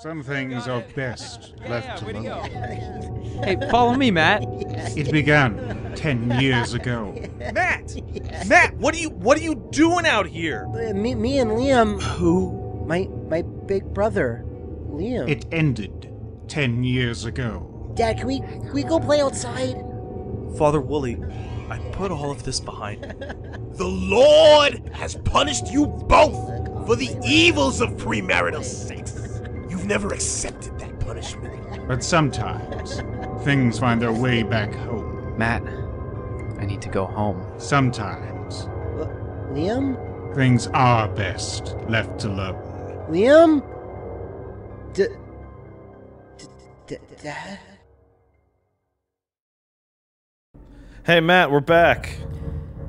Some things are best left alone. Hey, follow me, Matt. It began ten years ago. Matt! Matt, what are you what are you doing out here? Uh, Me, me and Liam, Who? my my big brother, Liam. It ended ten years ago. Dad, can we can we go play outside? Father Wooly, I put all of this behind me. The Lord has punished you both for the evils of premarital sex. You've never accepted that punishment. But sometimes things find their way back home. Matt, I need to go home. Sometimes uh, Liam, things are best left alone. Liam, D- D- D- Dad. Hey Matt, we're back.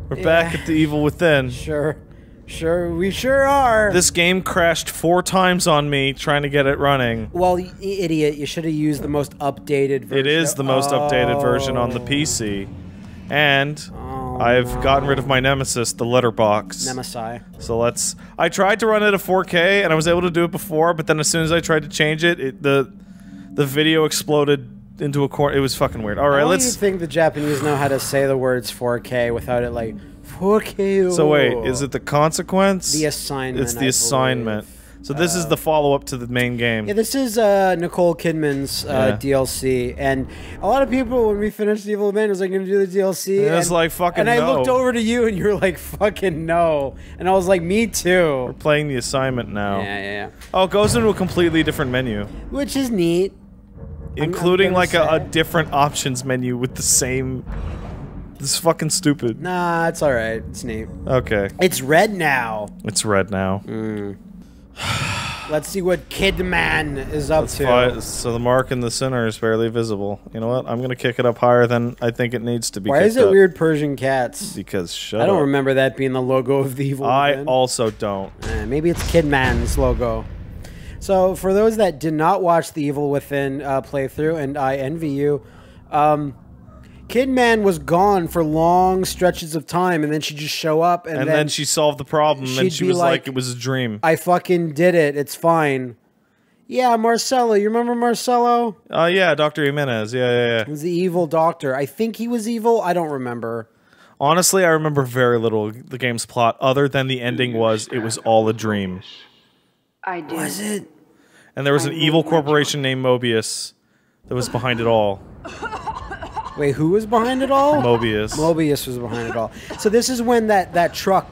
We're back at the Evil Within. Sure, sure, we sure are. This game crashed four times on me trying to get it running. well, idiot, you should have used the most updated version. It is the most updated oh. version on the Oh. PC. And Oh, I've no. gotten rid of my nemesis, the letterbox. Nemesis. So let's. I tried to run it at 4K, and I was able to do it before, but then as soon as I tried to change it, it the the video exploded into a corner. It was fucking weird. All right, How do you let's. think the Japanese know how to say the words 4K without it like 4K? So wait, is it the consequence? the assignment? It's the I assignment. believe. So this is the follow-up to the main game. Yeah, this is uh, Nicole Kidman's uh, Yeah. DLC, and a lot of people when we finished Evil Man was like, "I'm gonna do the DLC." And it's and, like, fucking And I no. looked over to you, and you were like, "Fucking no," and I was like, "Me too." We're playing the assignment now. Yeah, yeah, yeah. Oh, it goes into a completely different menu, Which is neat. including gonna like a, a different options menu with the same. This is fucking stupid. Nah, it's all right. It's neat. Okay, It's red now. it's red now. Let's see what Kidman is up Let's to. fi- so the mark in the center is barely visible. You know what? I'm gonna kick it up higher than I think it needs to be. Why is it up. weird Persian cats? Because shut I don't up. remember that being the logo of the Evil I also don't. Eh, maybe it's Kidman's logo. So, for those that did not watch the Evil Within uh, playthrough, and I envy you, um, Kidman was gone for long stretches of time, and then she'd just show up, and, And, then, then, she solved the problem, and she was like, like, "It was a dream." I fucking did it. It's fine. Yeah, Marcelo. You remember Marcelo? Oh yeah, Doctor Jimenez. Yeah, yeah, yeah. He was the evil doctor. I think he was evil. I don't remember. Honestly, I remember very little of the game's plot, other than the ending was it was all a dream, I do. Was it? and there was an evil corporation named Mobius that was behind it all. Wait, who was behind it all? Mobius. Mobius was behind it all. So this is when that that truck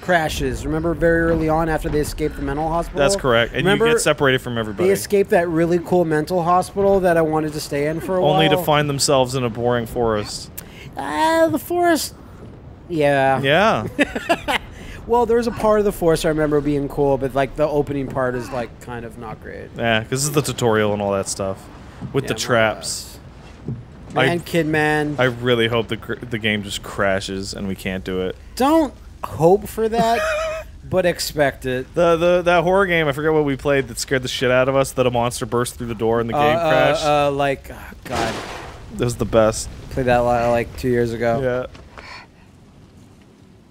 crashes. Remember very early on after they escaped the mental hospital. That's correct, and Remember you get separated from everybody, They escaped that really cool mental hospital that I wanted to stay in for a only while. Only to find themselves in a boring forest. Ah, the forest. Yeah. Yeah, Well, there was a part of the forest I remember being cool, but like the opening part is like kind of not great. yeah, because this is the tutorial and all that stuff with Yeah, the more traps. I- Man, kid, man. I really hope the gr- the game just crashes and we can't do it. Don't hope for that, but expect it. The the that horror game I forget what we played that scared the shit out of us that a monster burst through the door and the game uh, crashed. Uh, uh, like, oh, God, that was the best. played that li- like two years ago. Yeah.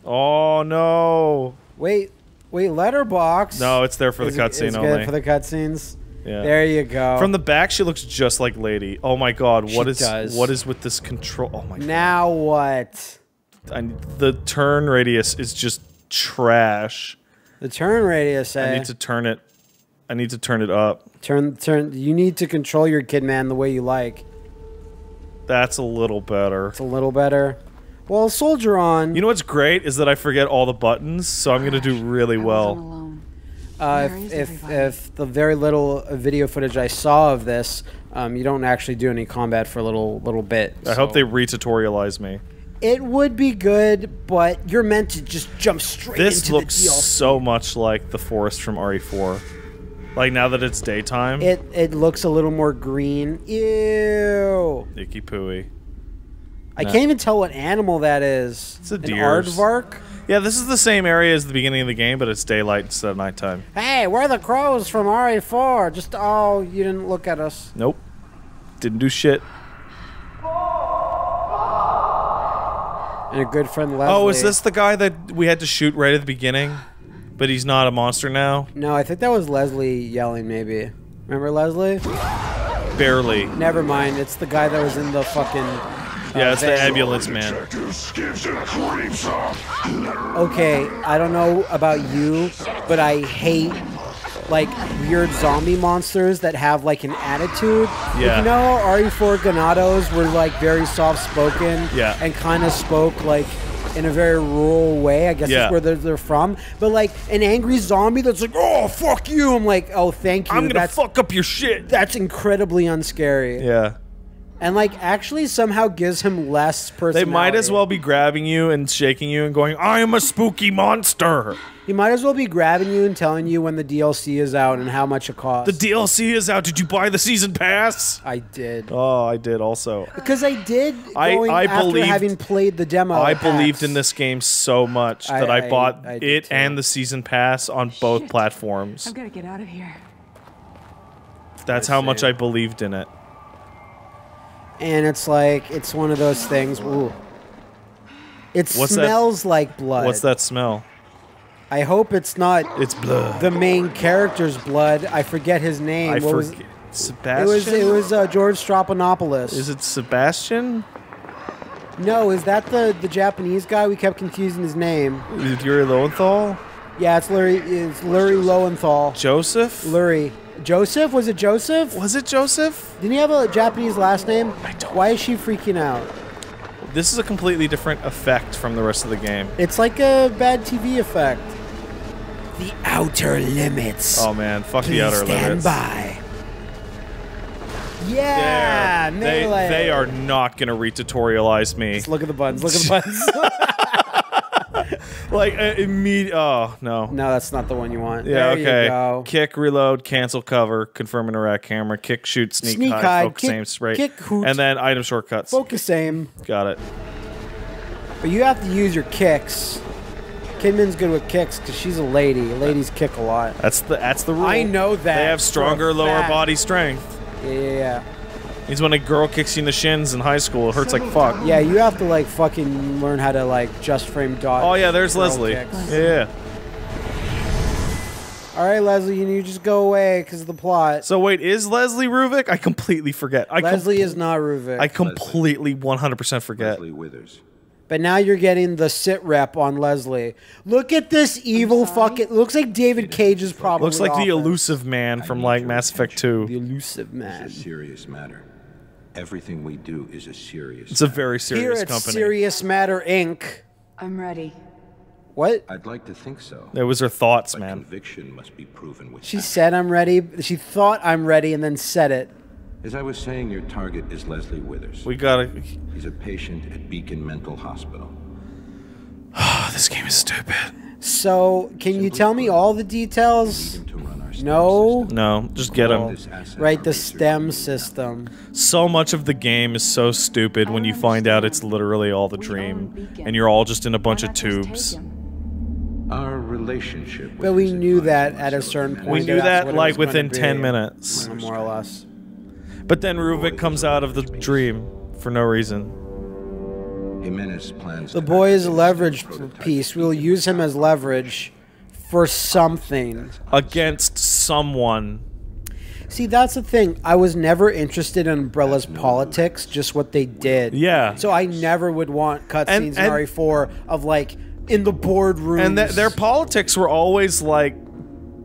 Oh no! Wait, wait, letterbox. No, it's there for the Is it- cutscene it's only. for the cutscenes. Yeah. There you go. From the back, she looks just like Lady. Oh my god, what She is does. what is with this control? Oh my now what? I, the turn radius is just trash. The turn radius. Eh? I need to turn it. I need to turn it up. turn turn. You need to control your kid man the way you like. That's a little better. It's a little better. Well, soldier on. You know what's great is that I forget all the buttons, so I'm gonna do really I wasn't well. Alone. Uh, if, if, if the very little video footage I saw of this, um, you don't actually do any combat for a little little bit. I hope they re-tutorialize me. It would be good, but you're meant to just jump straight This into looks the DLC. so much like the forest from RE4. Like now that it's daytime, It it looks a little more green. Ew. icky pooey. I No. can't even tell what animal that is. It's a deer. aardvark. Yeah, this is the same area as the beginning of the game, but it's daylight instead of nighttime. Hey, we're the crows from RE4. Just oh, you didn't look at us. Nope, didn't do shit. And a good friend Leslie. Oh, is this the guy that we had to shoot right at the beginning? But he's not a monster now. No, I think that was Leslie yelling. Maybe. Remember Leslie? Barely. Never mind. It's the guy that was in the fucking. Yeah, it's the ambulance man. Okay, I don't know about you, but I hate like weird zombie monsters that have like an attitude. Yeah. You know, RE4 Ganados were like very soft spoken Yeah. and kind of spoke like in a very rural way. I guess Yeah. that's where they're, they're from. But like an angry zombie that's like, oh, fuck you. I'm like, oh, thank you. I'm gonna that's, fuck up your shit. that's incredibly unscary. Yeah. And like actually somehow gives him less personality. They might as well be grabbing you and shaking you and going, I am a spooky monster. He might as well be grabbing you and telling you when the DLC is out and how much it costs. The DLC is out. Did you buy the season pass? I did. Oh, I did also. Because I did I- going I after believed- having played the demo. I packs. believed in this game so much that I, I- bought I did it too. and the season pass on both platforms. I've got to get out of here. That's I how much. I believed in it. And it's like it's one of those things. Ooh. It What's that- smells like blood. What's that smell? I hope it's not It's blood. the main character's blood. I forget his name. I what was forget. it? Was it was uh, George Strapanopoulos? Is it Sebastian? No, is that the the Japanese guy? We kept confusing his name. Is it Yuri Lowenthal? Yeah, it's Lurie. It's Lurie Lowenthal. Joseph? Lurie. Joseph? Was it Joseph? Was it Joseph? Didn't he have a Japanese last name? I don't- Why is she freaking out? This is a completely different effect from the rest of the game. It's like a bad TV effect. The outer limits. Oh man, fuck Please the outer stand limits. by. Yeah, They, melee. they are not gonna retutorialize me. Just look at the buttons. Look at the buttons. Like uh, immediate. Oh no. no, that's not the one you want. Yeah. there okay. You go. Kick, reload, cancel, cover, confirm interact camera, kick, shoot, sneak, Sneak hide, hide, focus, kick- aim, spray, kick, hoot. and then item shortcuts. Focus aim, Got it. but you have to use your kicks. Kidman's good with kicks because she's a lady. Ladies kick a lot. That's the that's the rule. I know that They have stronger lower fact. body strength. Yeah, yeah, yeah. Means when a girl kicks you in the shins in high school, it hurts like fuck. Yeah, you have to like fucking learn how to like just frame dodge. Oh yeah, there's Leslie. kicks. Yeah. All right, Leslie, you need to just go away because of the plot. So wait, is Leslie Ruvik? I completely forget. I Leslie com- is not Ruvik. I completely 100% forget. Leslie Withers. but now you're getting the sit rep on Leslie. Look at this evil sorry? fucking. Looks like David Cage is probably. Looks like the off it. Illusive Man from like Mass Effect 2. The Illusive Man. It's man. a serious matter. Everything we do is a serious. It's a matter. very Here serious at company. Serious Matter Inc. I'm ready. What? I'd like to think so. That was her thoughts, But man. conviction must be proven with. She action. said I'm ready. She thought I'm ready and then said it. As I was saying, your target is Leslie Withers. We gotta. He's a patient at Beacon Mental Hospital. Oh, this game is stupid. So, can you tell me all the details? Need him to run our STEM No. No, just get him. This asset Right, the STEM system. So much of the game is so stupid when you find out it's literally all the dream, and you're all just in a bunch of not just take tubes. Our relationship. with But we knew that at a certain point. We knew that like within 10 minutes. More or less. But then Ruvik comes out of the dream for no reason. Jimenez plans. The to boy is a leverage piece. We'll use him as leverage for something. Against someone. See, that's the thing. I was never interested in Umbrella's politics, just what they did. Yeah. So I never would want cutscenes in RE4 of like in the boardroom. And th- their politics were always like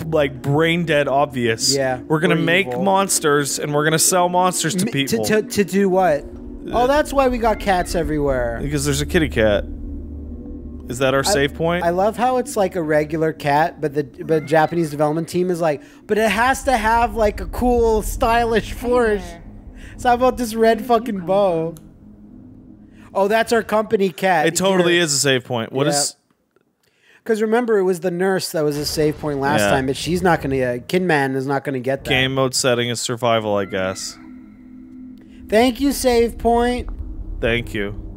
like brain dead obvious. Yeah, We're gonna we're make evil. monsters and we're gonna sell monsters to to, people. to, to do what? Oh, uh, that's why we got cats everywhere. because there's a kitty cat. Is that our save point? I love how it's like a regular cat, but the but Japanese development team is like, but it has to have like a cool, stylish flourish. there. So how about this red fucking bow? Oh, that's our company cat. it totally is a save point. What is? Because remember, it was the nurse that was a save point last Yeah. time, but she's not gonna. Uh, Kidman is not gonna get that. game mode setting is survival, I guess. Thank you, save point. Thank you.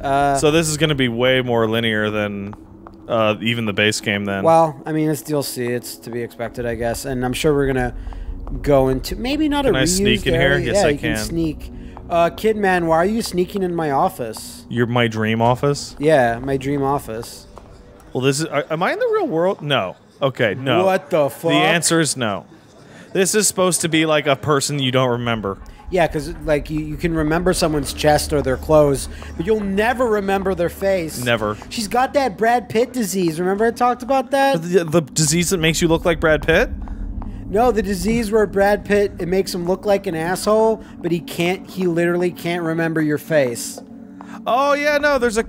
Uh, So this is going to be way more linear than uh, even the base game. Then. well, I mean, it's DLC. It's to be expected, I guess, and I'm sure we're gonna go into maybe not a. Can a I reused sneak in area. here? Yes, yeah, I you can can. sneak. Uh, Kidman, why are you sneaking in my office? You're my dream office. Yeah, my dream office. Well, this is. Are, am I in the real world? No. Okay. No. What the fuck? The answer is no. This is supposed to be like a person you don't remember. Yeah, because like you, you can remember someone's chest or their clothes, but you'll never remember their face. Never. She's got that Brad Pitt disease. Remember I talked about that? The, the disease that makes you look like Brad Pitt? No, the disease where Brad Pitt it makes him look like an asshole, but he can't. He literally can't remember your face. Oh yeah, no, there's a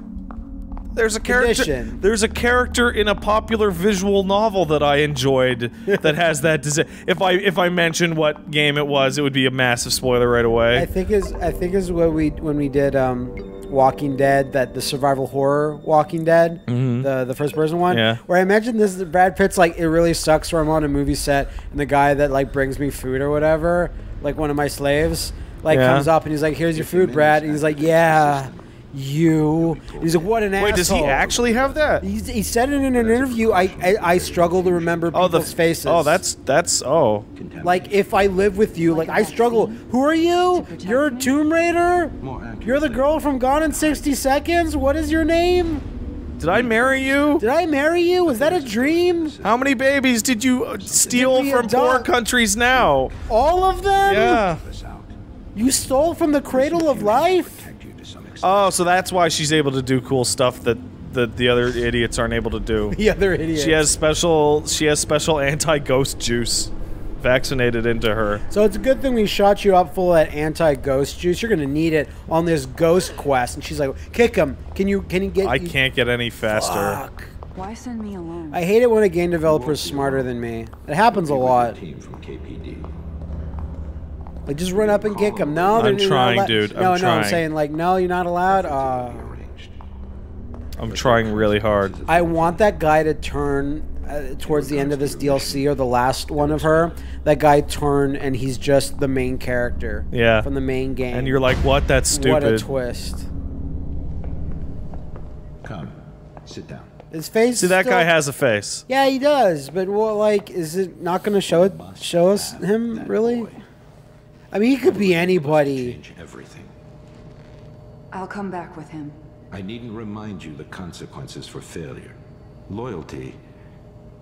there's a character Condition. there's a character in a popular visual novel that I enjoyed that has that disease. If I if I mentioned what game it was, it would be a massive spoiler right away. I away. think is I think is what we when we did um, Walking Dead that the survival horror Walking Dead the the first person one. Yeah. where I imagine this Brad Pitt's like it really sucks where I'm on a movie set and the guy that like brings me food or whatever like one of my slaves like Yeah. comes up and he's like here's your food Brad and he's like yeah you he's like what an Wait, asshole does he actually have that? He's, he said it in an interview. I, I I struggle to remember Oh, people's the faces. Oh, that's that's oh. like if I live with you, like I struggle. Who are you? You're a Tomb Raider. You're the girl from Gone in 60 Seconds. What is your name? Did I marry you? Did I marry you? Was that a dream? How many babies did you uh, steal be from poor countries now? All of them? Yeah. You stole from the cradle of life. Oh, so that's why she's able to do cool stuff that that the other idiots aren't able to do. The other idiots. She has special she has special anti-ghost juice vaccinated into her. So it's a good thing we shot you up full of that anti-ghost juice. You're gonna need it on this ghost quest. And she's like, "Kick him! Can you? Can you get?" I you- can't get any faster. Fuck. Why send me alone? I hate it when a game developer is smarter than me. It happens a lot. Team from KPD. Like just run up and kick him. No, I'm they're- not trying, dude. I'm No, no, I'm saying like, no, you're not allowed. Uh, I'm trying really hard. I want that guy to turn uh, towards the end of this DLC or the last one of her. That guy turn and he's just the main character. Yeah. From the main game. And you're like, "What? That's stupid. What a twist. Come, sit down. His face. See, that still- guy has a face. Yeah, he does. But what, like, is it not going to show it? Show us him really? I mean, he could be anybody. Change everything. I'll come back with him. I needn't remind you the consequences for failure. Loyalty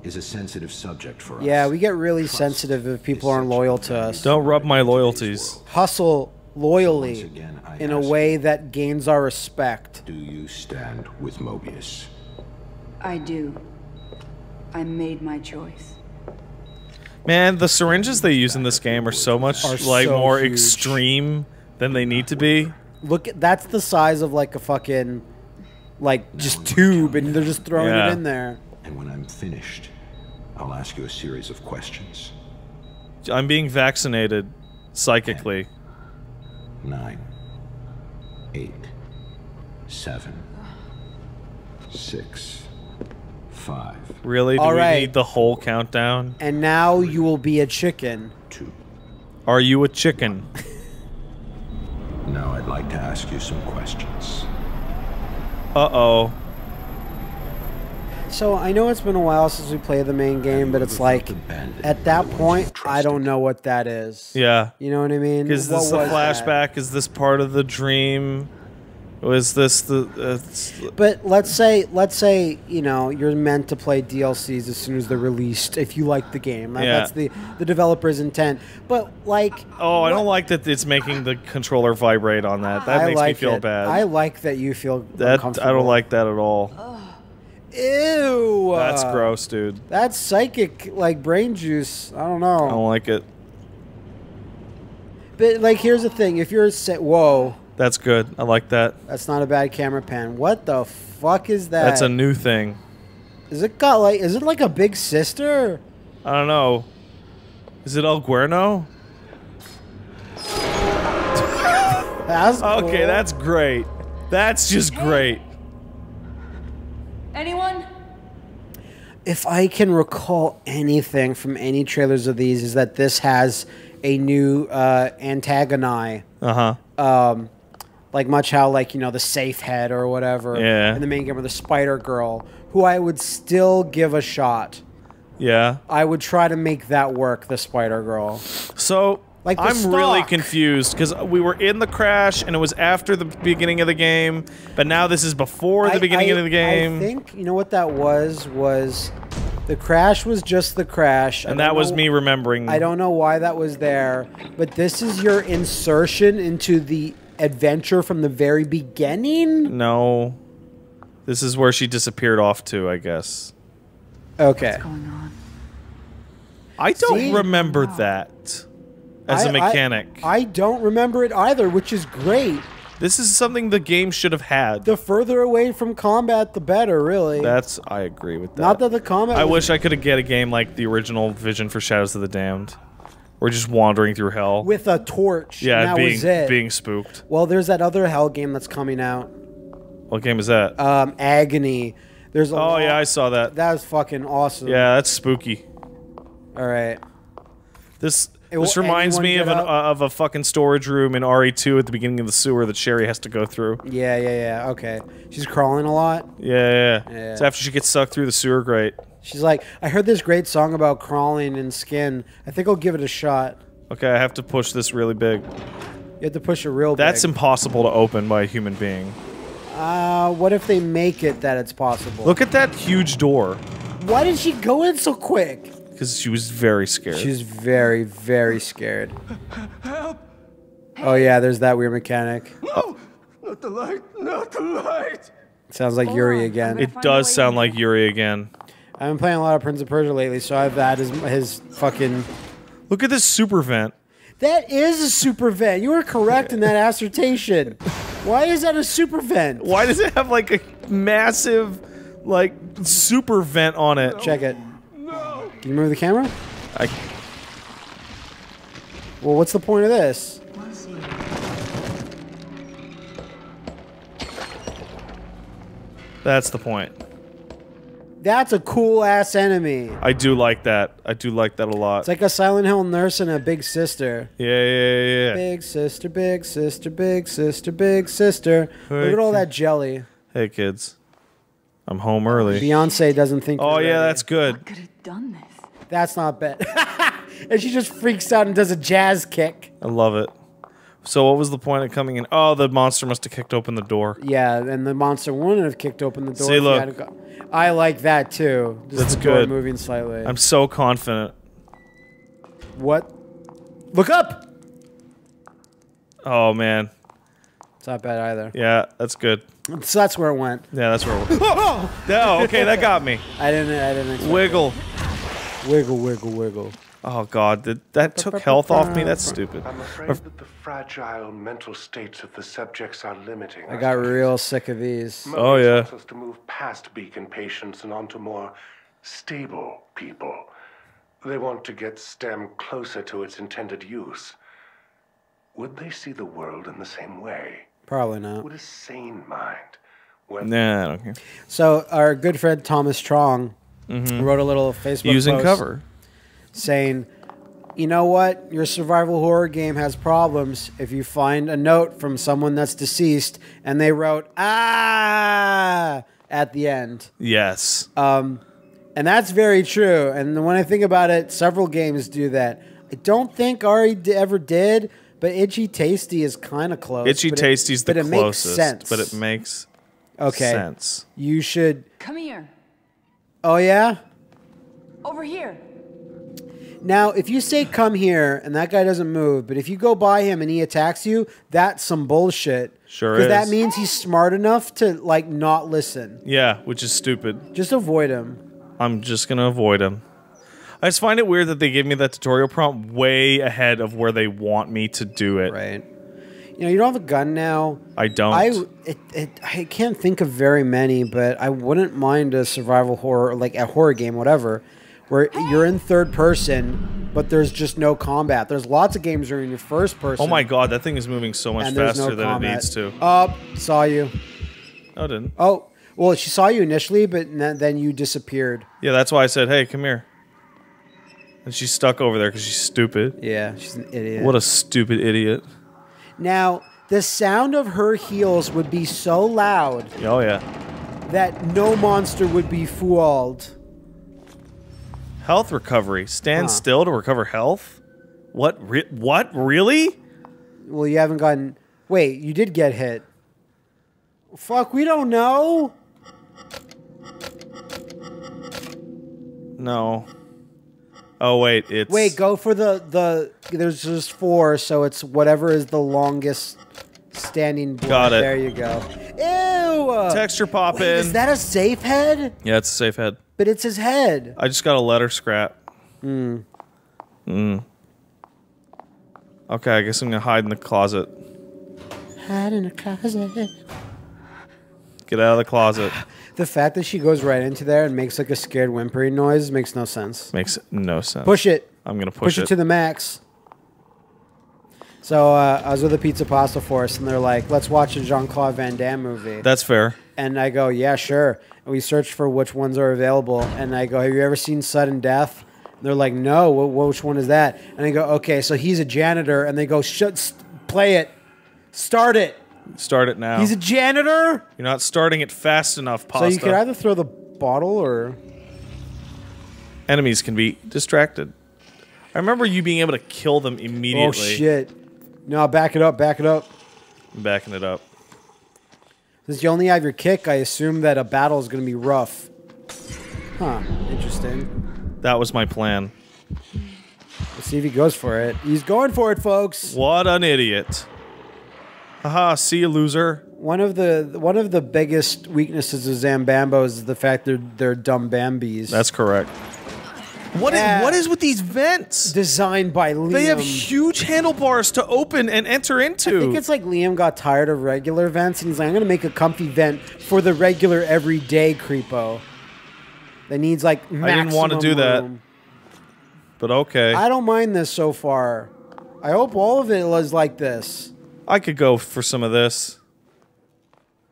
is a sensitive subject for us. Yeah, we get really sensitive if people aren't loyal to us. Don't rub my loyalties. hustle loyally Once again, in a ask way that gains our respect. Do you stand with Mobius? I do. I made my choice. Man, the syringes they use in this game are so much Are like so more huge. extreme than they need to be. Look, at- that's the size of like a fucking, like just tube, and they're just throwing Yeah. it in there. And when I'm finished, I'll ask you a series of questions. I'm being vaccinated psychically. Nine, eight, seven, six, five, Really? Do All we right. need the whole countdown? And now you will be a chicken. two. Are you a chicken? Now I'd like to ask you some questions. Uh-oh. So I know it's been a while since we played the main game, but it's like at that point I don't know what that is. Yeah. You know what I mean? Is What this a flashback? Is this part of the dream? Was this the uh, But let's say, let's say, you know, you're meant to play DLCs as soon as they're released if you like the game. Like, Yeah. That's the the developer's intent. But like, Oh, I don't like that it's making the controller vibrate on that. That I makes like me feel it. bad. I like that you feel that I don't like that at all. Ew. That's gross, dude. That's psychic, like brain juice. I don't know. I don't like it. But like, here's the thing: if you're set, whoa, That's good. I like that. that's not a bad camera pan. What the fuck is that? That's a new thing. Is it got like? Is it like a big sister? I don't know. Is it El Guerno? That's Okay, that's great. That's just great. Anyone? if I can recall anything from any trailers of these, is that this has a new uh, antagoni, Uh huh. um, like much how like you know the safe head or whatever Yeah. in the main game or the Spider Girl, who I would still give a shot. Yeah. I would try to make that work, the Spider Girl. So Like I'm really confused because we were in the crash and it was after the beginning of the game, but now this is before the I- beginning I- of the game. I think you know what that was was The crash was just the crash, And that was know- me remembering. I don't know why that was there, but this is your insertion into the adventure from the very beginning. No. This is where she disappeared off to, I guess. Okay. going on? I don't See? remember that as a I- I- mechanic. I don't remember it either, which is great. this is something the game should have had. The further away from combat, the better, really. That's I agree with that. Not that the combat. I wish I could have get a game like the original Vision for Shadows of the Damned. We're just wandering through hell. with a torch. yeah, and that being was it. being spooked. well, there's that other hell game that's coming out, What game is that? um, Agony. There's oh lot- yeah, I saw that. that was fucking awesome. Yeah, that's spooky. All right. This It this reminds me of an, uh, of a fucking storage room in RE2 at the beginning of the sewer that Sherry has to go through. Yeah, yeah, yeah. Okay. She's crawling a lot. Yeah, yeah. yeah. Yeah. It's after she gets sucked through the sewer grate. She's like, I heard this great song about crawling and skin. I think I'll give it a shot. Okay, I have to push this really big. You have to push it real That's big. impossible to open by a human being. Uh, what if they make it that it's possible? Look at that huge door. Why did she go in so quick? Because she was very scared. She's very, very scared. Oh yeah, there's that weird mechanic. No! Not the light, not the light. Sounds like Yuri on, again. It does sound like Yuri again. I've been playing a lot of Prince of Persia lately, so I've had his, his fucking. Look at this super vent. That is a super vent. You were correct in that assertion. Why is that a super vent? Why does it have like a massive, like, super vent on it? Check it. No. Can you move the camera? I, Well, what's the point of this? that's the point. That's a cool ass enemy. I do like that. I do like that a lot. It's like a Silent Hill nurse and a big sister. yeah, yeah, yeah, yeah. Big sister, big sister, big sister, big sister. Look at all that jelly. Hey, kids. I'm home early. Beyonce doesn't think. Oh, yeah, ready. that's good. Could have done this. That's not bad. and she just freaks out and does a jazz kick. I love it. So, what was the point of coming in? Oh, the monster must have kicked open the door. Yeah, and the monster wouldn't have kicked open the door. See, look. I like that too. Just That's good. moving slightly. I'm so confident. what? Look up. Oh, man. It's not bad either. Yeah, that's good. So that's where it went. Yeah, that's where we're. no, oh, okay, that got me. I didn't. I didn't. Expect Wiggle. Wiggle, wiggle, wiggle. Oh, God. That, that took health off me? That's stupid. I'm afraid that the fragile mental states of the subjects are limiting. I got real sick of these. Oh, yeah. wants us to move past beacon patients and onto more stable people. They want to get STEM closer to its intended use. Would they see the world in the same way? Probably not. Would a sane mind, Nah, I don't care. So our good friend Thomas Strong mm-hmm. wrote a little Facebook. Using post cover. Saying, "You know what? Your survival horror game has problems if you find a note from someone that's deceased and they wrote ah at the end." Yes. Um, and that's very true. And when I think about it, several games do that. I don't think Ari d- ever did, but Itchy Tasty is kind of close. Itchy but it- Tasty's the but it closest, makes sense. but it makes okay. sense. You should. Come here. Oh yeah. Over here. Now, if you say come here and that guy doesn't move, but if you go by him and he attacks you, that's some bullshit. Sure Because that is. means he's smart enough to like not listen. Yeah, which is stupid. Just avoid him. I'm just gonna avoid him. I just find it weird that they give me that tutorial prompt way ahead of where they want me to do it. Right. You know, you don't have a gun now. I don't. I it, it, I can't think of very many, but I wouldn't mind a survival horror, like a horror game, whatever, where you're in third person, but there's just no combat. There's lots of games where you're in your first oh person. oh my god, that thing is moving so much faster no than combat. it needs to. Oh, saw you. Oh, it didn't. Oh, well, she saw you initially, but then you disappeared. Yeah, that's why I said, "Hey, come here." And she's stuck over there because she's stupid. Yeah, she's an idiot. What a stupid idiot. now, the sound of her heels would be so loud Oh yeah. that no monster would be fooled. Health recovery. Stand Huh. still to recover health. What? Re- what? Really? Well, you haven't gotten. Wait, you did get hit. Fuck, we don't know. No. Oh wait, it's Wait, go for the the. There's just four, so it's whatever is the longest standing. Block. Got it. There you go. Ew. texture pop Wait, in. is that a safe head? yeah, it's a safe head. But it's his head. I just got a letter scrap. Hmm. Mm. Okay, I guess I'm gonna hide in the closet. Hide in the closet. Get out of the closet. The fact that she goes right into there and makes like a scared whimpering noise makes no sense. Makes no sense. Push it. I'm gonna push, Push it to the max. So uh, I was with the Pizza Pasta Force, and they're like, "Let's watch a Jean Claude Van Damme movie." That's fair. and I go, "Yeah, sure." We searched for which ones are available, and I go, "Have you ever seen Sudden Death?" And they're like, "No. Wh- which one is that?" And I go, "Okay, so he's a janitor," and they go, "Shut, play it, start it." Start it now. He's a janitor. You're not starting it fast enough, Pasta. So you could either throw the bottle or Enemies can be distracted. I remember you being able to kill them immediately. oh shit. No, back it up, back it up. I'm backing it up. Since you only have your kick, I assume that a battle is going to be rough. Huh, interesting. That was my plan. Let's see if he goes for it. He's going for it, folks. What an idiot. Haha, see you, loser. One of the one of the biggest weaknesses of Zambambos is the fact they're they're dumb Bambies. That's correct. What is what is with these vents? designed by Liam. They have huge handlebars to open and enter into. I think it's like Liam got tired of regular vents, and he's like, "I'm gonna make a comfy vent for the regular everyday creepo that needs like I didn't want to do that. room." but okay. I don't mind this so far. I hope all of it was like this. I could go for some of this.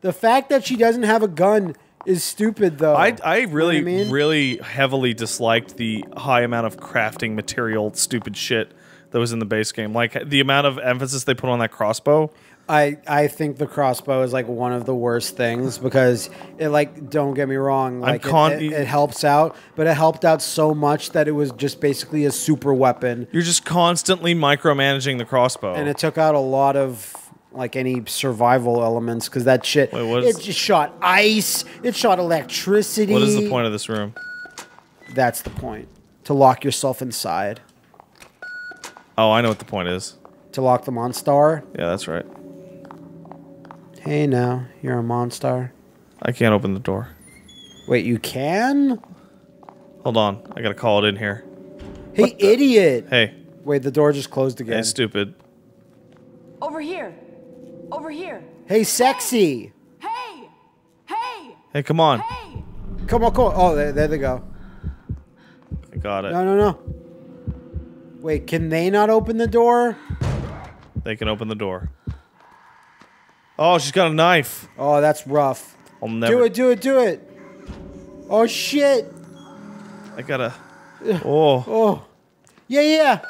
The fact that she doesn't have a gun is stupid, though. I, I You know really, I mean? really heavily disliked the high amount of crafting material, stupid shit that was in the base game. Like the amount of emphasis they put on that crossbow. I I think the crossbow is like one of the worst things because it like don't get me wrong like it- con- it, it helps out but it helped out so much that it was just basically a super weapon You're just constantly micromanaging the crossbow. and it took out a lot of like any survival elements because that shit Wait, what it is- just shot ice it shot electricity what is the point of this room? that's the point to lock yourself inside Oh, I know what the point is. to lock the monstar Yeah, that's right. hey now you're a monstar I can't open the door. wait you can Hold on, I gotta call it in here. hey idiot Hey, wait the door just closed again hey, stupid. Over here. Over here. Hey, sexy. Hey! Hey! Hey, come on. Hey! Come on, come on. Oh, there, there they go. I got it. No, no, no. Wait, can they not open the door? They can open the door. Oh, she's got a knife. Oh, that's rough. I'll never. Do it, do it, do it. Oh, shit. I gotta. Oh, Oh. Yeah, yeah.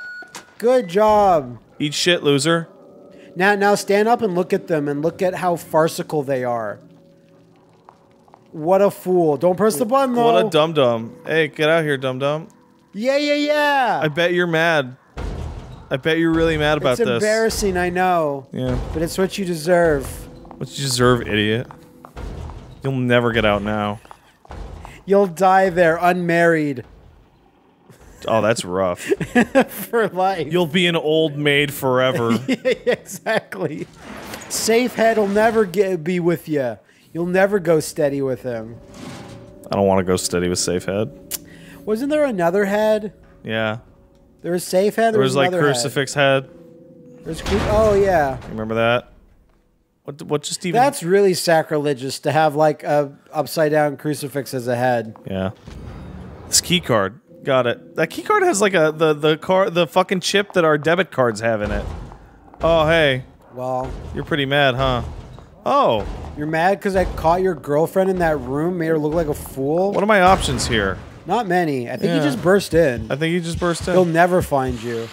Good job. eat shit, loser. Now, now stand up and look at them and look at how farcical they are. What a fool. Don't press the button, though. What a dum dum. Hey, get out here, dum dum. Yeah, yeah, yeah. I bet you're mad. I bet you're really mad about it's this. It's embarrassing, I know. Yeah. But it's what you deserve. What you deserve, idiot. You'll never get out now. You'll die there unmarried Oh, that's rough. for life. You'll be an old maid forever. exactly. Safe head will never get be with you. You'll never go steady with him. I don't want to go steady with safe head. Wasn't there another head? Yeah. There was safe head. There was like another head. crucifix head. There's cru- oh yeah. Remember that? What? What? Just even? That's really sacrilegious to have like a upside down crucifix as a head. Yeah. This key card. Got it. That key card has like a the the car the fucking chip that our debit cards have in it. Oh hey, Well, you're pretty mad, huh? Oh, you're mad because I caught your girlfriend in that room, made her look like a fool. what are my options here? Not many. I think Yeah. you just burst in. I think you just burst in. He'll never find you.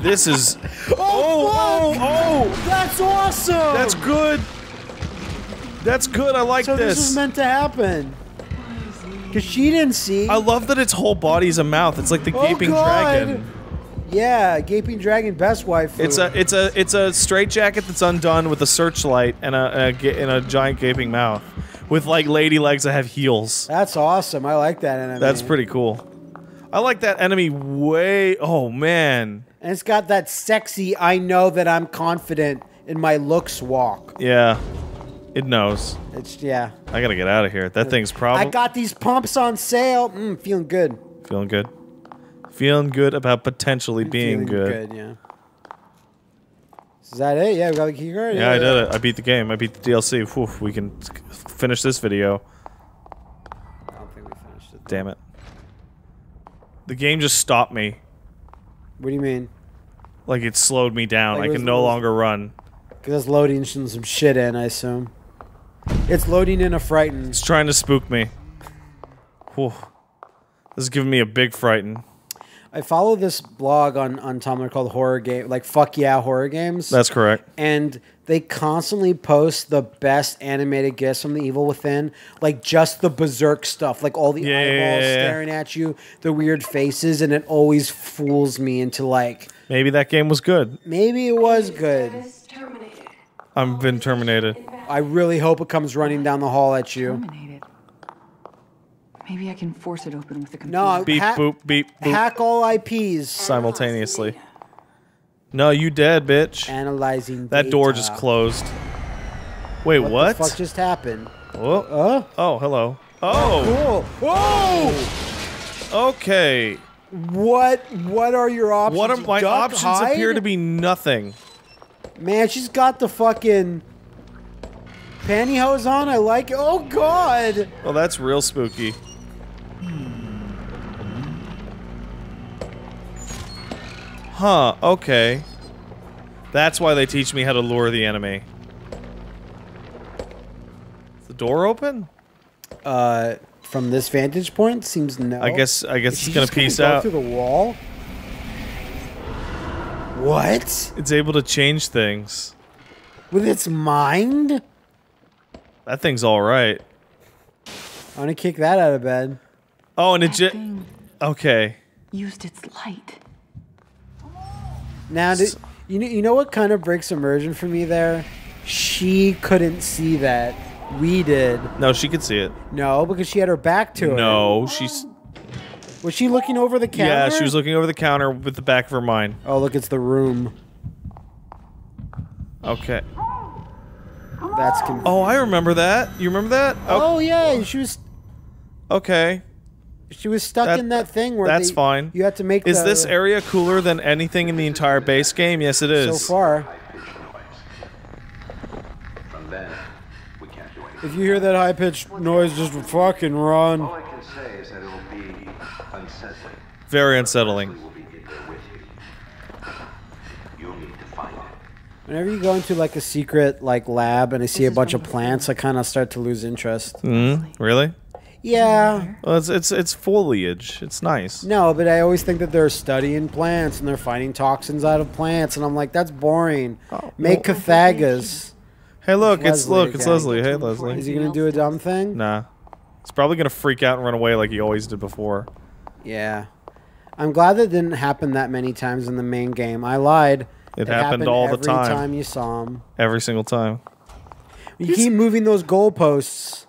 This is. Oh, oh, oh! oh. That's awesome. That's good. That's good. I like so this. this. is meant to happen. Cause she didn't see. I love that its whole body's a mouth. It's like the Oh, gaping God. dragon. Yeah, gaping dragon, best wife. It's a it's a it's a straight jacket that's undone with a searchlight and a, a and a giant gaping mouth. with like lady legs that have heels. That's awesome. I like that enemy. That's pretty cool. I like that enemy way. Oh man, And it's got that sexy. I know that I'm confident in my looks walk. yeah, it knows. It's yeah. I gotta get out of here. That thing's probably. I got these pumps on sale. Mm, feeling good. feeling good. Feeling good about potentially being Feeling good. Yeah. Is that it? Yeah, we got the key card. Yeah, I did it. I beat the game. I beat the DLC. Whew, we can finish this video. I don't think we finished it. Damn it. The game just stopped me. What do you mean? Like it slowed me down. Like I can no longer run. Because it's loading some shit in, I assume. It's loading in a frighten. It's trying to spook me. Whew. This is giving me a big frighten. I follow this blog on on Tumblr called Horror Game, like Fuck Yeah Horror Games. That's correct. and they constantly post the best animated gifs from the Evil Within, like just the berserk stuff, like all the Yeah, yeah, eyeballs yeah, yeah. staring at you, the weird faces, and it always fools me into like Maybe that game was good. maybe it was good. I've been terminated. I really hope it comes running down the hall at you. Terminated. Maybe I can force it open with the computer. No, Beep ha- boop beep boop hack all IPs. simultaneously. No, you dead, bitch. Analyzing. That door just closed. Wait, What, what? the fuck just happened? oh, Uh, oh, hello. Oh, cool. Whoa! okay. What? What are your options? What are my Duck, options appear to be nothing. Man, she's got the fucking pantyhose on. I like it. Oh God! Well, that's real spooky. Huh, okay. That's why they teach me how to lure the enemy. Is the door open? Uh, from this vantage point, seems no. I guess I guess Is it's gonna piece go out. through the wall. What? It's able to change things. With its mind? That thing's all right. I want to kick that out of bed. Oh, and it That just okay. used its light. Now, did, you know, you know what kind of breaks immersion for me there? She couldn't see that. We did. No, she could see it. No, because she had her back to it. No, she's Was she looking over the counter? yeah. She was looking over the counter with the back of her mind. Oh, look, it's the room. Okay. That's con- Oh, I remember that. You remember that? Oh, Oh yeah, she was okay. she was stuck That- in that thing where That's they- fine. You had to make. Is the, this area cooler than anything in the entire base game? Yes, it is. so is. far? From then, we can't do anything. If you hear that high pitched noise, just fucking run. All I can say is that it'll be unsettling. Very unsettling. We will be in there with you. You'll need to find it. Whenever you go into like a secret like lab and I see a bunch of plants, I kind of start to lose interest. Mm, really? Yeah, Well, it's it's it's foliage. It's nice. no, but I always think that they're studying plants and they're finding toxins out of plants, and I'm like, that's boring. Oh, Make Cathagas. Hey, look, it's Leslie look, it's again. Leslie. Hey, Leslie. Is he gonna do a dumb thing? Nah, he's probably gonna freak out and run away like he always did before. Yeah. I'm glad that didn't happen that many times in the main game. I lied. It happened all the every time. time you saw him. Every single time. You keep moving those goalposts.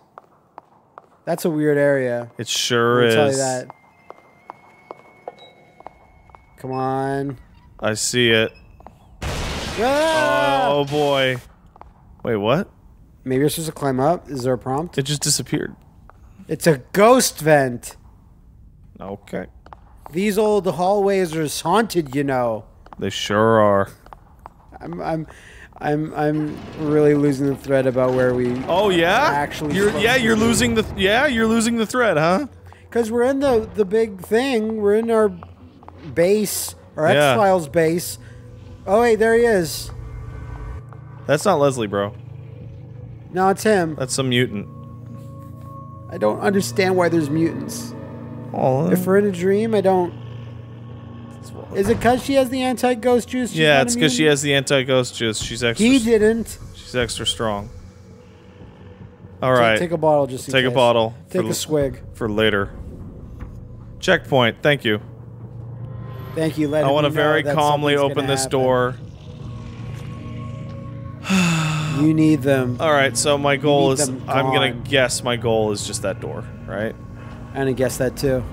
That's a weird area. It sure is. tell you that. Come on. I see it. Ah! Oh boy. Wait, what? Maybe you're supposed to climb up. Is there a prompt? It just disappeared. It's a ghost vent. Okay. These old hallways are haunted, you know. They sure are. I'm I'm I'm I'm really losing the thread about where we Oh yeah. Actually you're yeah you're be. losing the yeah you're losing the thread, huh? Because we're in the the big thing. We're in our base, our Yeah. X Files base. Oh wait, there he is. That's not Leslie, bro. No, it's him. That's some mutant. I don't understand why there's mutants. Oh, If we're in a dream, I don't. Is it because she has the anti-ghost juice? yeah, it's because she has the anti-ghost juice. She's extra. He didn't. She's extra strong. All right. Take a bottle just Take a bottle. Take a swig. for later. Checkpoint. Thank you. Thank you. Let I want to very calmly open this happen. door. You need them. All right, so my goal is. I'm gonna guess my goal is just that door, right? And I'm gonna guess that too.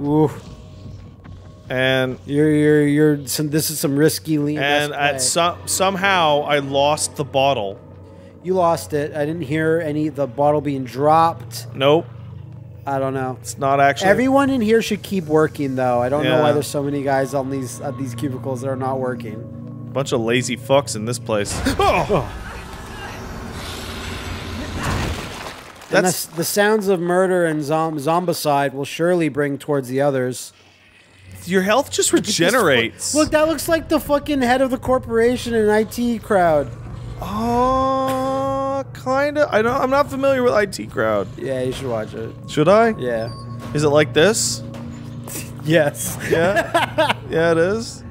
Ooh, And you're you're you're. Some, this is some risky lean. and at some somehow I lost the bottle. you lost it. I didn't hear any the bottle being dropped. Nope, I don't know. it's not actually. Everyone in here should keep working though. I don't know why Yeah. there's so many guys on these uh, these cubicles that are not working. bunch of lazy fucks in this place. Oh! And That's the, the sounds of murder and zom- zombicide will surely bring towards the others. Your health just regenerates. Look, that looks like the fucking head of the corporation and IT crowd. Uh, kind of. I don't. I'm not familiar with IT crowd. Yeah, you should watch it. Should I? Yeah. Is it like this? Yes. Yeah. yeah, it is.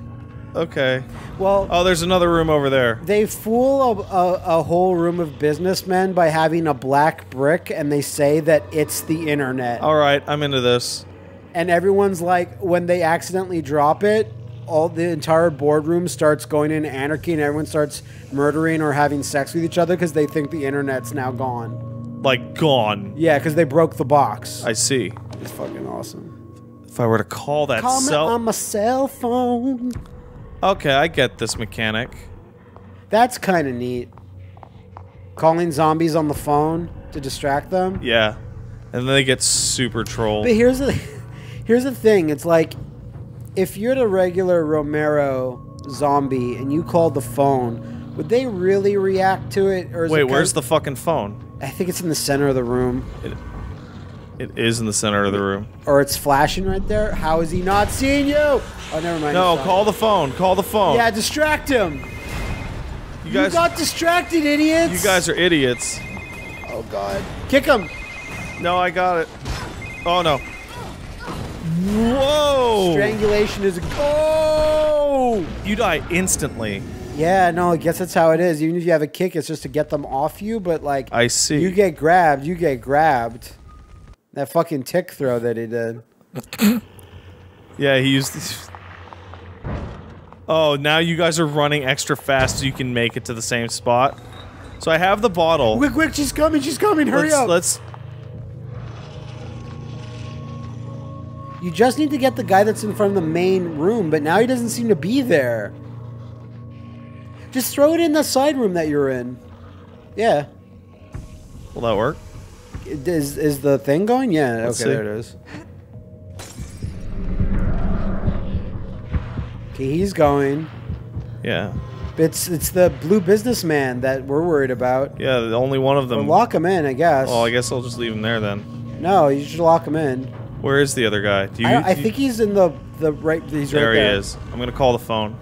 Okay. Well, Oh, there's another room over there. they fool a, a, a whole room of businessmen by having a black brick, and they say that it's the internet. All right, I'm into this. And everyone's like when they accidentally drop it all the entire boardroom starts going into anarchy and everyone starts murdering or having sex with each other because they think the internet's now gone Like gone. yeah because they broke the box I see. it's fucking awesome If I were to call that call cell. on my cell phone okay, I get this mechanic. that's kind of neat calling zombies on the phone to distract them Yeah. And then they get super trolled. But here's the here's the thing. It's like if you're the regular Romero zombie and you called the phone, would they really react to it? Or is Wait, it where's the fucking phone? I think it's in the center of the room, It is in the center of the room. or it's flashing right there. How is he not seeing you? Oh, never mind. No, call the phone. Call the phone. Yeah, distract him. you You got distracted, idiots. you guys are idiots. Oh God. Kick him. No, I got it. Oh no. Whoa! Strangulation is a go. You die instantly. Yeah, no, I guess that's how it is. Even if you have a kick, it's just to get them off you. But like, I see. You get grabbed. You get grabbed. That fucking tick throw that he did. Yeah, he used. These. Oh, now you guys are running extra fast so you can make it to the same spot. So I have the bottle. Quick, quick! She's coming! She's coming! Hurry let's, up! Let's. You just need to get the guy that's in front of the main room, but now he doesn't seem to be there. Just throw it in the side room that you're in. Yeah. Will that work? Is is the thing going? Yeah. Let's okay, see. there it is. Okay, he's going. Yeah. It's it's the blue businessman that we're worried about. Yeah. The only one of Or them. lock him in, I guess. Oh, I guess I'll just leave him there then. no, you should lock him in. Where is the other guy? Do you? I, I do you- think he's in the the right. He's right there there. he is. I'm gonna call the phone.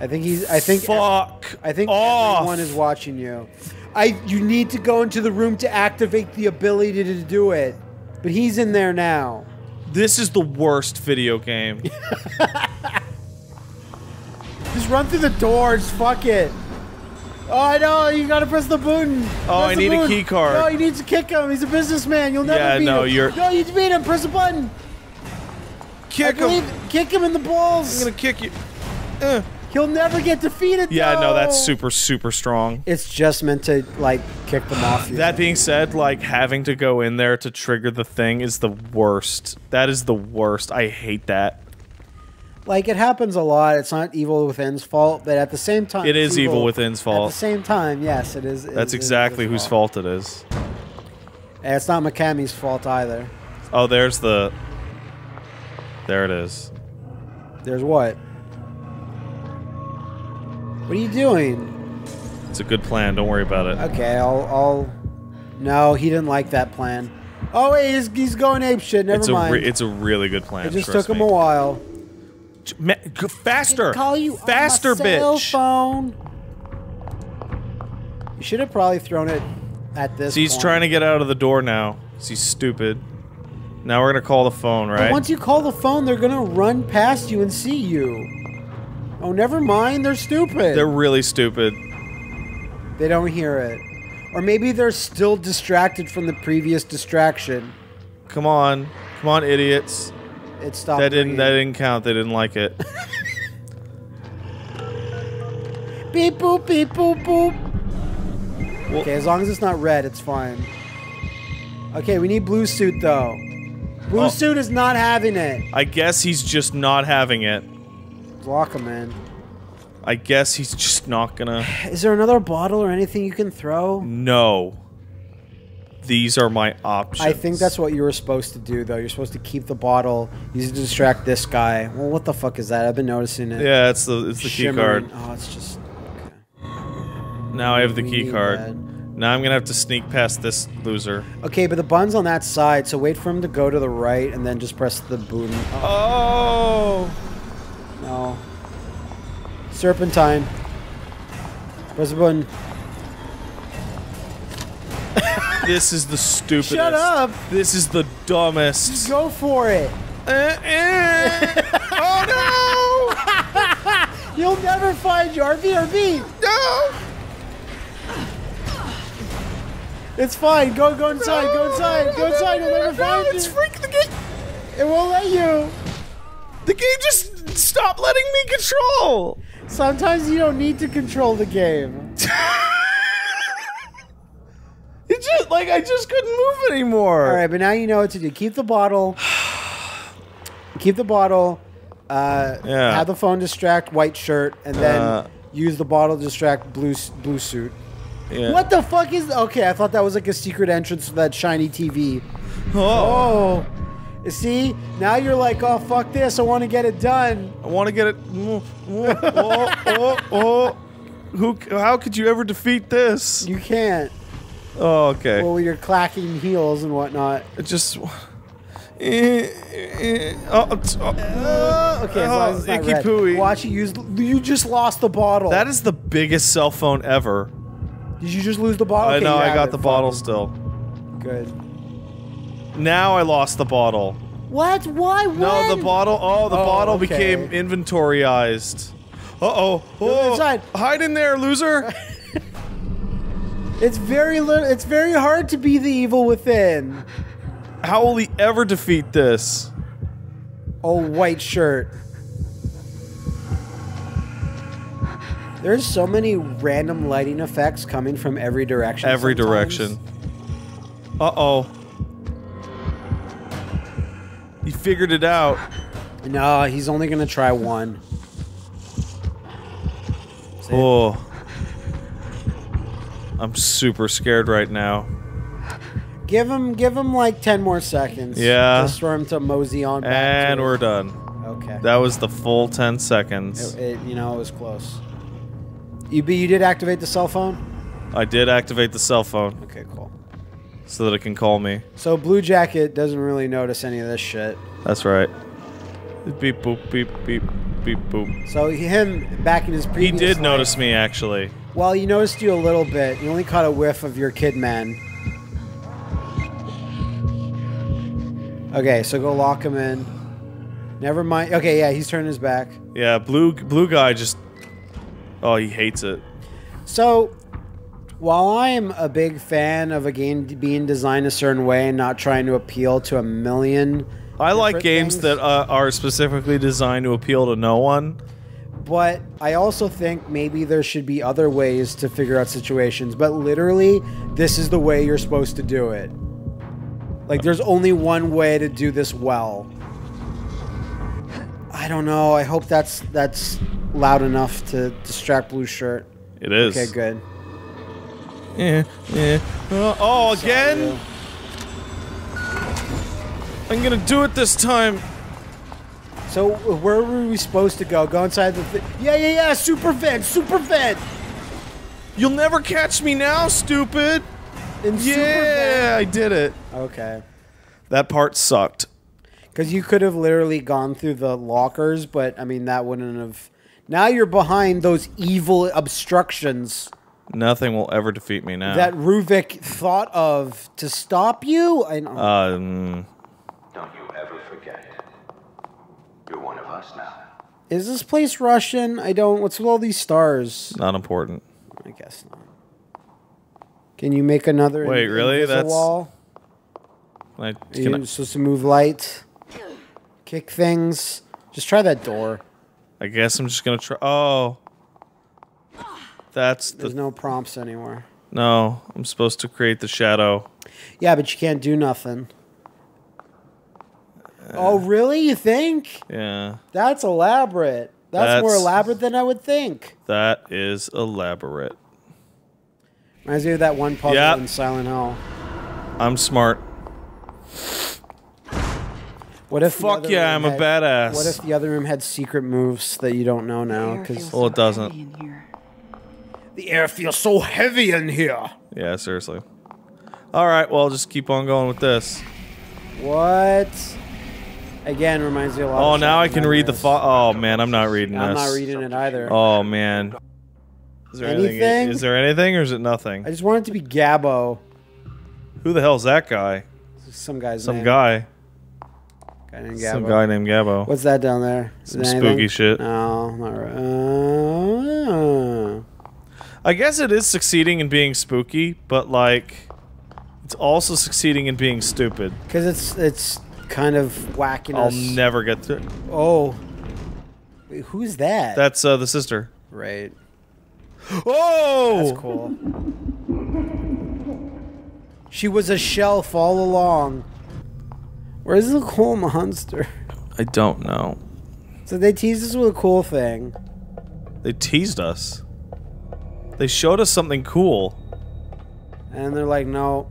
I think he's. I think. Fuck. I think off. everyone is watching you. I. You need to go into the room to activate the ability to do it. But he's in there now. This is the worst video game. Just run through the doors. Fuck it. Oh, I know. You gotta press the button. Oh, I Press the need a key card. No, you need to kick him. He's a businessman. You'll never Yeah, beat no, him. you're- No, you beat him. Press the button. Kick him. Kick him in the balls. I'm gonna kick you. Uh. He'll never get defeated. Yeah, no, that's super, super strong. It's just meant to like kick them off. You. That being said, like having to go in there to trigger the thing is the worst. That is the worst. I hate that. Like it happens a lot. It's not Evil Within's fault, but at the same time, it's is Evil Within's fault. At the same time, yes, it is. it That's is exactly whose fault it is. And it's not Mikami's fault either. Oh, there's the. There it is. There's what? What are you doing? It's a good plan. Don't worry about it. Okay, I'll. I'll no, he didn't like that plan. Oh wait, he's, he's going ape shit. Never it's a mind. re- it's a really good plan. it just took him a while. Ma- g- faster! Call you on faster, my cell bitch! phone. You should have probably thrown it at this. See, he's point. trying to get out of the door now. He's stupid. Now we're gonna call the phone, right? But once you call the phone, they're gonna run past you and see you. Oh, never mind. They're stupid. They're really stupid. they don't hear it, or maybe they're still distracted from the previous distraction. Come on, come on, idiots! It stopped. That didn't ringing. that didn't count. They didn't like it. Beep boop beep boop boop. Well- okay, as long as it's not red, it's fine. Okay, we need blue suit though. Blue Oh. suit is not having it. I guess he's just not having it. Lock him in. I guess he's just not gonna. Is there another bottle or anything you can throw? No. These are my options. I think that's what you were supposed to do, though. You're supposed to keep the bottle, use it to distract this guy. Well, what the fuck is that? I've been noticing it. Yeah, it's the it's the key card. Oh, it's just. Now I have the key card. that. Now I'm gonna have to sneak past this loser. Okay, but the bun's on that side, so wait for him to go to the right and then just press the boom. Oh, Oh. no. Serpentine. Press the button. This is the stupidest. Shut up! This is the dumbest. Go for it! Eh, eh. oh no! You'll never find your RV. no! No! It's fine. Go, go inside. go inside. Go inside. You'll never find It's you. freak the game. It won't let you. The game just stopped letting me control. Sometimes you don't need to control the game. It just like I just couldn't move anymore. All right, but now you know what to do. Keep the bottle. Keep the bottle. Uh, Yeah. Have the phone distract white shirt, and then Uh. use the bottle to distract blue blue suit. Yeah. What the fuck is? Okay, I thought that was like a secret entrance to that shiny TV. Oh, Oh, see, now you're like, oh fuck this, I want to get it done. I want to get it. Oh, oh, oh, oh. Who? How could you ever defeat this? You can't. Oh, okay. Well, with your clacking heels and whatnot. It just. Eh, eh, oh, oh, Uh, okay, long as icky red. pooey. Watch you use. You just lost the bottle. That is the biggest cell phone ever. Did you just lose the bottle? I Okay, know. I got it. the bottle still. Good. Now I lost the bottle. What? Why? No, the bottle. Oh, the Oh, bottle okay. became inventoryized. Uh oh. Oh, inside. hide in there, loser. It's very little. It's very hard to be the evil within. How will he ever defeat this? Oh, white shirt. There's so many random lighting effects coming from every direction. Every sometimes. direction. Uh oh. He figured it out. No, he's only gonna try one. Oh. I'm super scared right now. Give him, give him like ten more seconds. Yeah. Just for him to mosey on. Back And we're it. done. Okay. That was the full 10 seconds. It, it- you know, it was close. You, you did activate the cell phone. I did activate the cell phone Okay, cool. so that it can call me. So Blue Jacket doesn't really notice any of this shit. That's right. Beep boop beep beep beep boop. So him back in his previous. He did life- notice me actually. Well, he noticed you a little bit. He only caught a whiff of your Kidman. Okay, so go lock him in. Never mind. Okay, yeah, he's turning his back. Yeah, blue blue guy just Oh, he hates it. So, while I am a big fan of a game being designed a certain way and not trying to appeal to a million, I like games things, that uh, are specifically designed to appeal to no one. but I also think maybe there should be other ways to figure out situations. But literally, this is the way you're supposed to do it. Like, there's only one way to do this well. I don't know. I hope that's that's loud enough to distract Blue Shirt. It is. Okay, good. Yeah, yeah. Uh, oh, again? I'm gonna do it this time. So where were we supposed to go? Go inside the. Th- yeah, yeah, yeah. Super vent, super vent. You'll never catch me now, stupid. In super Yeah, I did it. Okay. That part sucked. Because you could have literally gone through the lockers, but I mean that wouldn't have. Now you're behind those evil obstructions Nothing will ever defeat me now. that Ruvik thought of to stop you. I know. um, Don't you ever forget. You're one of us now. Is this place Russian? I don't. What's with all these stars? not important. I guess not. Can you make another? Wait, really? invisible That's- wall? I, Are can I, supposed to move light? Kick things? Just try that door. I guess I'm just gonna try. Oh, That's There's the no prompts anymore. no. I'm supposed to create the shadow. Yeah, but you can't do nothing. Oh, really? You think? Yeah, That's elaborate. That's, more elaborate than I would think. that is elaborate. Reminds me of that one puzzle Yep. in Silent Hill. I'm smart. What if the Fuck other yeah, room I'm a had- badass. What if the other room had secret moves that you don't know now? Because feels Well, it doesn't. heavy in here. the air feels so heavy in here. Yeah, seriously. All right, well, I'll just keep on going with this. What? Again, reminds me a lot. Oh, now I can read the Oh man, I'm not reading I'm this. not reading it either. Oh man. Is there anything? Anything? Is there anything, or is it nothing? I just want it to be Gabbo. Who the hell's that guy? Some guy's Some name. guy. Guy named Some guy named Gabbo. What's that down there? Is Some there anything? spooky shit. No, not right. Uh, I guess it is succeeding in being spooky, but like, it's also succeeding in being stupid. Because it's it's kind of whacking I'll never get to. Oh. Wait, who's that? That's uh, the sister. right. Oh, That's cool. She was a shelf all along. Where's the cool monster? I don't know. So they teased us with a cool thing. They teased us. They showed us something cool. And they're like, no,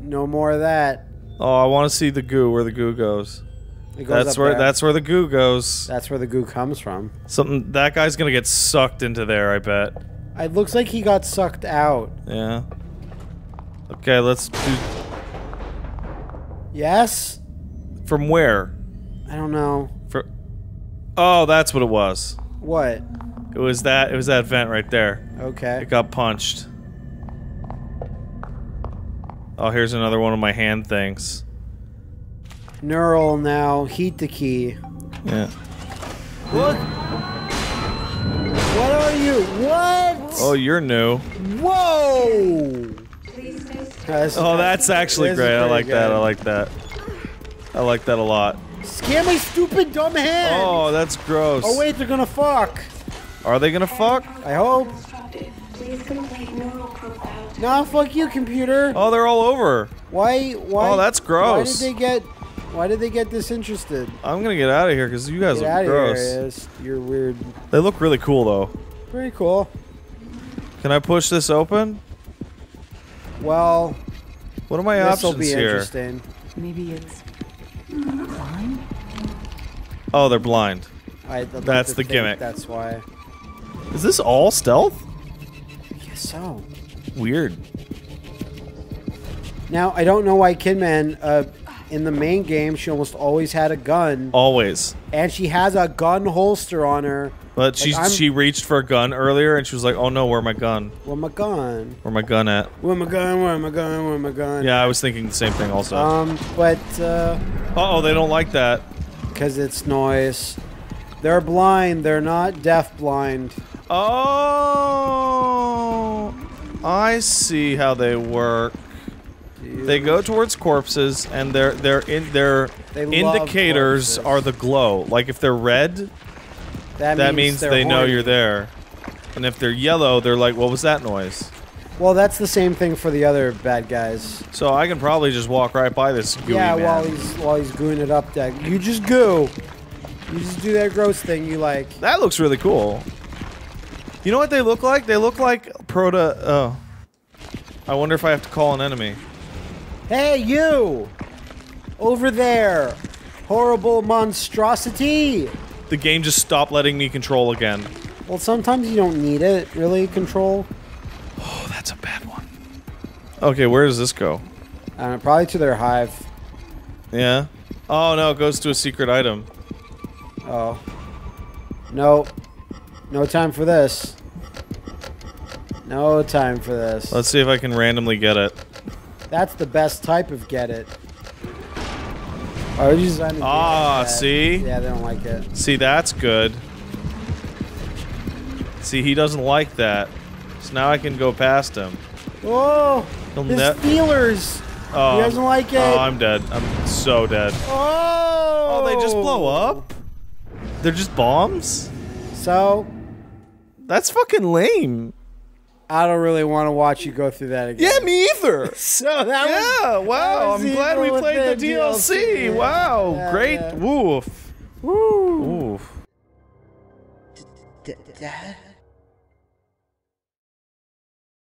no more of that. Oh, I want to see the goo. Where the goo goes. It goes That's where. there. That's where the goo goes. That's where the goo comes from. Something. That guy's gonna get sucked into there. I bet. It looks like he got sucked out. Yeah. Okay, let's do. Yes? From where? I don't know. For. Oh, that's what it was. What? It was that. It was that vent right there. Okay. It got punched. Oh, here's another one of my hand things. Neural now. Heat the key. Yeah. What? What are you? What? Oh, you're new. Whoa! That's- Oh, that's actually great. I like that. I like that. I like that a lot. Scare my stupid dumb hand! Oh, that's gross. Oh, wait, they're gonna fuck. Are they gonna fuck? I hope. Please complete neural profile. Nah, fuck you, computer. Oh, they're all over. Why? Why? Oh, that's gross. Why did they get? Why did they get disinterested? I'm gonna get out of here because you guys Get look out of gross. here, You're weird. They look really cool though. Pretty cool. Can I push this open? Well, What are my this will options be here? interesting. Maybe it's blind. Oh, they're blind. I, I'd That's to the gimmick. That's why. Is this all stealth? So. Weird. Now I don't know why Kidman, uh, in the main game, she almost always had a gun, Always. and she has a gun holster on her. But she she reached for a gun earlier and she was like, "Oh no, where my gun? Where my gun? Where my gun at?" Where my gun? Where my gun? Where my gun? Yeah, I was thinking the same thing also. Um, but uh, oh, they don't like that. because it's noise. They're blind. They're not deaf blind. Oh, I see how they work. They go towards corpses, and their their in their They indicators are the glow. Like if they're red, That, that means, they're they know you're there. And if they're yellow, they're like, "What was that noise?" Well, that's the same thing for the other bad guys. So I can probably just walk right by this gooey yeah, man. while he's while he's gooing it up, deck. You just goo. You just do that gross thing you like. That looks really cool. You know what they look like? They look like proto. Oh, I wonder if I have to call an enemy. Hey, you! Over there! Horrible monstrosity! The game just stopped letting me control again. Well, sometimes you don't need it, really, control. Oh, that's a bad one. Okay, where does this go? I probably to their hive. Yeah. Oh no, it goes to a secret item. Oh. No. No time for this. No time for this. Let's see if I can randomly get it. That's the best type of get it. Why would you design Ah, like see? Yeah, they don't like it. See, that's good. See, he doesn't like that. So now I can go past him. Oh! He'll His ne- feelers! Oh, he doesn't like it! Oh, I'm dead. I'm so dead. Oh! Oh, they just blow up? They're just bombs? So, That's fucking lame. I don't really want to watch you go through that again. Yeah, me either. So that was yeah, wow. was I'm glad we played the Within DLC. DLC. Wow, Yeah, great. yeah. Woof. Woo. Woof. Dad?